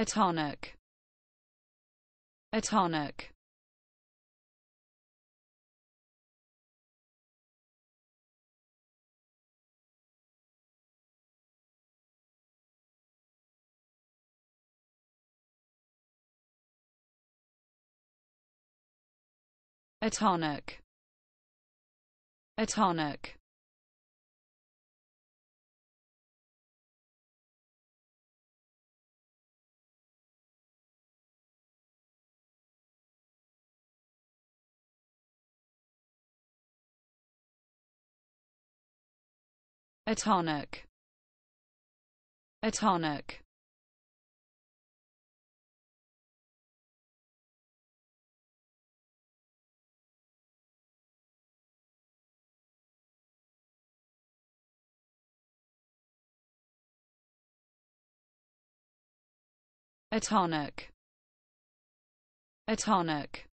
Atonic. Atonic. Atonic. Atonic. Atonic. Atonic. Atonic. Atonic.